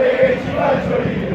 benshi bacuriye